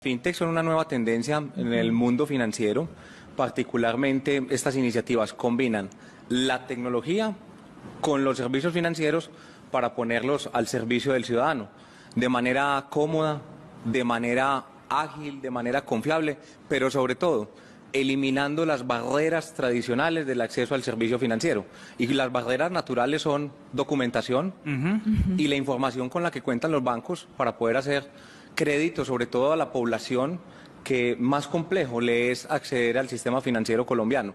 Fintech son una nueva tendencia en el mundo financiero. Particularmente estas iniciativas combinan la tecnología con los servicios financieros para ponerlos al servicio del ciudadano de manera cómoda, de manera ágil, de manera confiable, pero sobre todo eliminando las barreras tradicionales del acceso al servicio financiero. Y las barreras naturales son documentación y la información con la que cuentan los bancos para poder hacer crédito, sobre todo a la población que más complejo le es acceder al sistema financiero colombiano.